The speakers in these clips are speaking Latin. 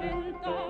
venta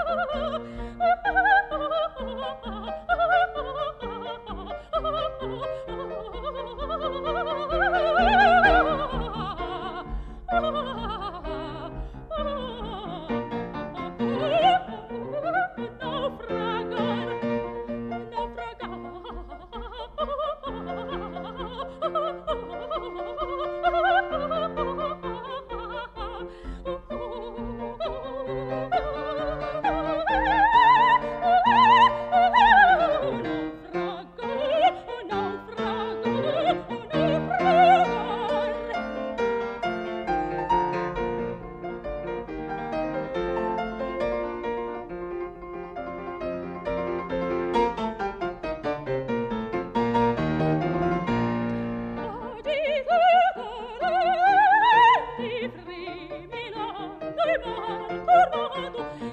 fermato fermato